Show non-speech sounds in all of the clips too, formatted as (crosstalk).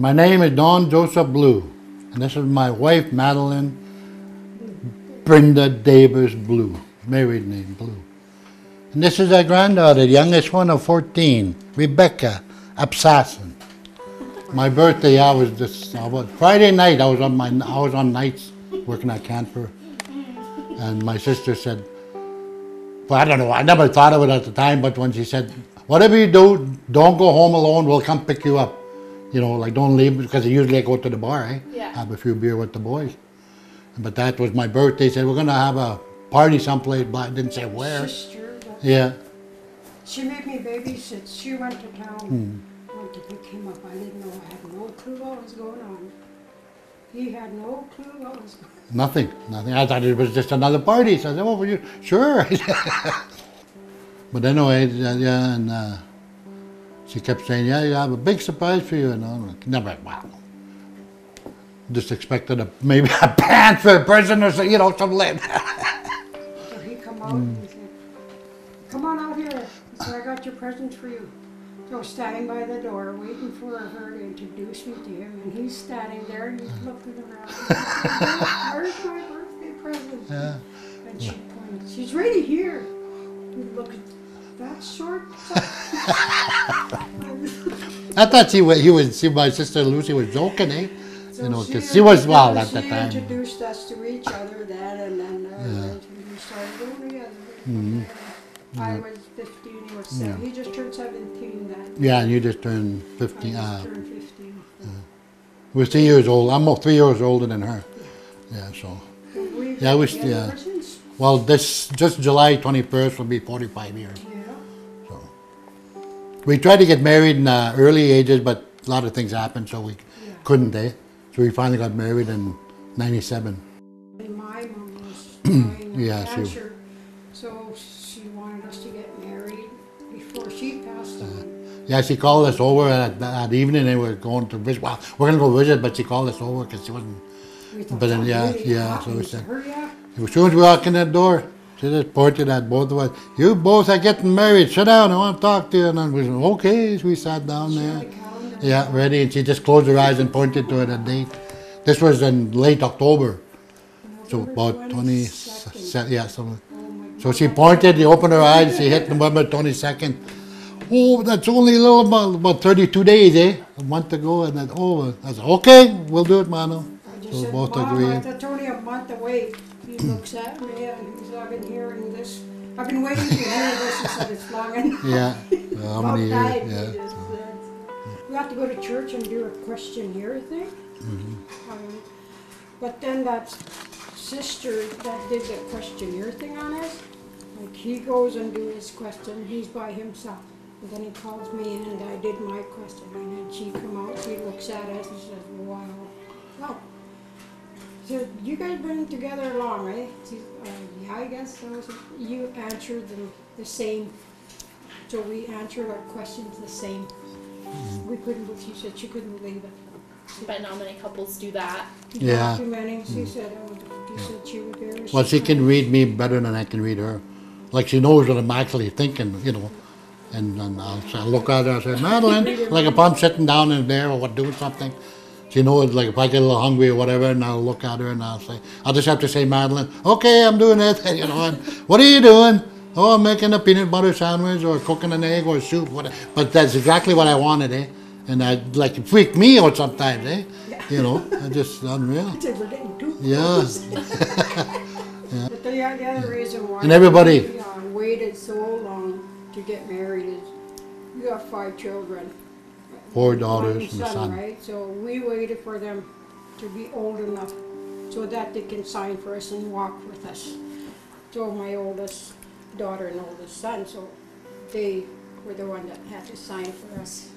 My name is Don Joseph Blue, and this is my wife, Madeleine Brenda Davis Blue, married name Blue. And this is our granddaughter, youngest one of 14, Rebecca Absassin. My birthday, I was just, I was, Friday night, I was on my, I was on nights working at Canfor. And my sister said, well, I don't know, I never thought of it at the time, but when she said, whatever you do, don't go home alone, we'll come pick you up. You know, like don't leave, because usually I go to the bar, eh? Yeah. Have a few beer with the boys. But that was my birthday, said, we're gonna have a party someplace, but I didn't say where. Sister, Yeah, she made me babysit. She went to town, went to pick him up. I didn't know. I had no clue what was going on. He had no clue what was going on. nothing, nothing. I thought it was just another party. So I said, "Well, were you, (laughs) sure. (laughs) but anyway, yeah, and uh, she kept saying, yeah, you have a big surprise for you. And I'm like, never, wow. Just expected a, maybe a (laughs) pants for a person or so, you know, like that. So he come out and he said, "Come on out here." He said, "I got your present for you." So I was standing by the door waiting for her to introduce me to him, and he's standing there and he's looking around. (laughs) Where's my birthday present? Yeah. And she pointed. She's right here. He looked that short. (laughs) I thought she was, he was, see, my sister Lucy was joking, eh? So You know, 'cause she she was wild at she that time. introduced us to each other then, and then uh, we started going together. Mm-hmm. I was 15, he was seven. He just turned 17 then. Yeah, and you just turned 15. I Uh, turned 15. we're three years old. I'm three years older than her. Yeah, so. We Yeah, was- yeah. Well, this just July 21st will be 45 years. We tried to get married in uh, early ages, but a lot of things happened, so we Yeah. couldn't. Eh? So we finally got married in '97. And my mom was (clears throat) Yeah, she- so she wanted us to get married before she passed on. Yeah, she called us over that, that evening, and we were going to visit. Well, we're gonna go visit, but she called us over because she wasn't. But then, "Oh, yeah, yeah, so we said-. As soon as we walk in that door, she just pointed at both of us. You both are getting married. Sit down. I want to talk to you. And then we said, okay. So we sat down She there. had a calendar. Yeah, ready. And she just closed her eyes and pointed to it a date. This was in late October. So about 20, 22nd. yeah, something. Oh So she pointed, she opened her eyes, she hit November 22nd. Oh, that's only a little about, about 32 days, eh? A month ago, and then, oh, I said, okay, we'll do it, Mano. So both agreed. that's only a month away. He looks at me and he says, I've been hearing this. I've been waiting to hear this. He said, it's long enough. Yeah, uh, how many About years? Yeah. just said. We have to go to church and do a questionnaire thing. Mm-hmm. Um, But then that sister that did the questionnaire thing on us, like he goes and do his question, he's by himself. And then he calls me in and I did my question and then she come out, she looks at us and says, wow. Wow. She said, you guys been together long, right? She, uh, yeah, I guess so. I said, You answered them the same. So we answered our questions the same. We couldn't, she said she couldn't believe it. But not many couples do that. Yeah. Documenting, she said, oh, she said she was very. Well, she can read me better than I can read her. Like she knows what I'm actually thinking, you know. And, and I'll, I'll look at her and say, Madeleine, (laughs) like if I'm sitting down in there or doing something, she knows, like if I get a little hungry or whatever, and I'll look at her and I'll say, I'll just have to say, Madeleine, okay, I'm doing it, (laughs) you know, and what are you doing? Oh, I'm making a peanut butter sandwich or cooking an egg or soup, whatever. But that's exactly what I wanted, eh? And I like it freaked me out sometimes, eh? You know, I just unreal. (laughs) I said, we're getting too Yeah. (laughs) close. But the, the other reason why. And everybody- we, uh, Waited so long to get married is, we got five children. Four daughters and a son. Right, so we waited for them to be old enough so that they can sign for us and walk with us. So my oldest daughter and oldest son, so they were the one that had to sign for us.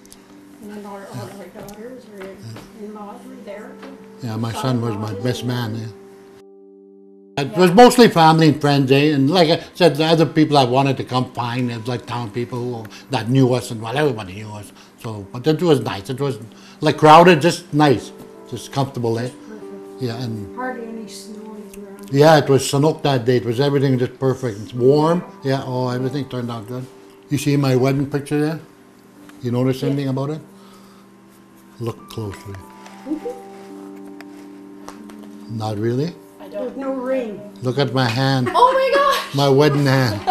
And then our, all our daughters or in-laws were there. Yeah, my son was my best man. Yeah. It was mostly family and friends, eh? And like I said, the other people that wanted to come fine, it was like town people who, that knew us, and well, everybody knew us. So, but it was nice. It was like crowded, just nice, just comfortable, eh? Yeah, and Hardly any snow yeah, it was Sanok that day. It was everything just perfect. It's warm. Yeah, oh, everything turned out good. You see my wedding picture there? You notice anything about it? Look closely. Not really. I There's don't. no ring. Look at my hand, Oh my gosh! my wedding hand.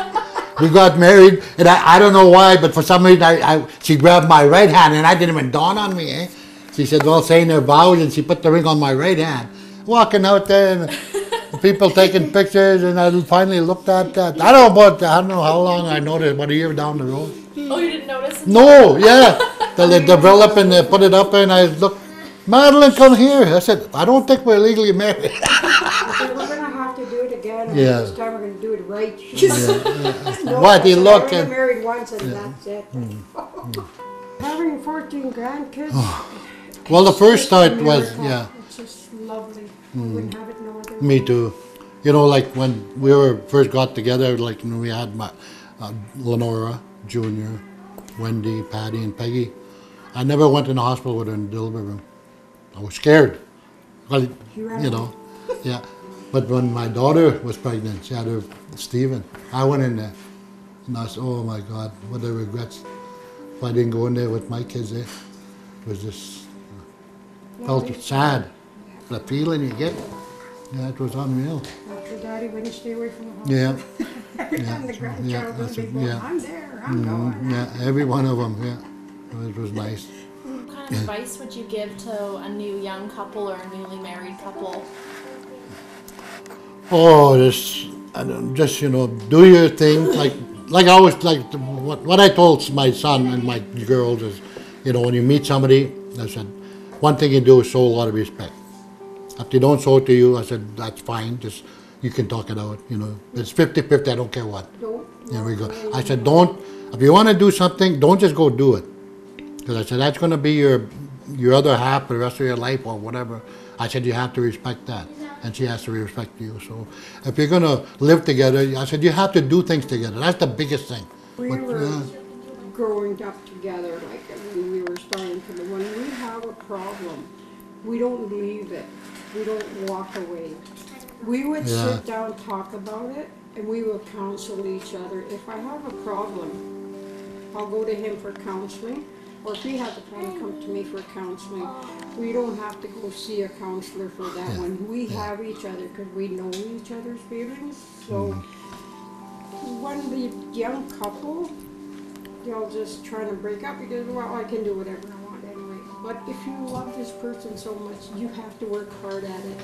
We got married, and I, I don't know why, but for some reason, I, I she grabbed my right hand, and I didn't even dawn on me. Eh? She said, "Well, saying their vows," and she put the ring on my right hand. Walking out there, and people taking pictures, and I finally looked at that. I don't know about I don't know how long I noticed, about a year down the road. Oh, you didn't notice? No, yeah. They they develop and they put it up and I look, Madeleine, come here. I said, I don't think we're legally married. (laughs) and Yeah. this time we're gonna do it right. (laughs) No, What, I he said, look I only and- married once and that's it. (laughs) Having fourteen grandkids. (sighs) Well, the first start was, yeah, It's just lovely. I wouldn't have it no other way. me too. You know, like when we were first got together, like when we had my uh, Lenora, Junior, Wendy, Patty, and Peggy. I never went in the hospital with her in the delivery room. I was scared. Well, You ran you know, (laughs) yeah. But when my daughter was pregnant, she had her Stephen. I went in there, and I said, "Oh my God, what are regrets if I didn't go in there with my kids there." It was just felt Yeah, sad. The feeling you get, yeah, it was unreal. After daddy wouldn't stay away from the house. Yeah, (laughs) Every yeah, time the yeah, grandchild would be born, yeah. I'm there, I'm mm-hmm. going. yeah. Every one of them, yeah. It was nice. What kind of advice would you give to a new young couple or a newly married couple? Oh, just, just you know, do your thing. Like, like I always like the, what what I told my son and my girls is, you know, when you meet somebody, I said, one thing you do is show a lot of respect. If they don't show it to you, I said that's fine. Just you can talk it out. You know, it's 50-50, I don't care what. There we go. I said, don't, if you want to do something, don't just go do it. Because I said, that's going to be your, your other half for the rest of your life or whatever. I said, you have to respect that. And she has to respect you. So if you're going to live together, I said, you have to do things together. That's the biggest thing. We But, were yeah. growing up together, like when we were starting to, when we have a problem, we don't leave it. We don't walk away. We would Yeah. sit down, talk about it, and we would counsel each other. If I have a problem, I'll go to him for counseling, or if he has a problem, come to me for counseling. We don't have to go see a counselor for that Yeah. one. We have each other because we know each other's feelings. So Mm-hmm. when the young couple, they'll just try to break up because well, I can do whatever I want anyway. But if you love this person so much, you have to work hard at it.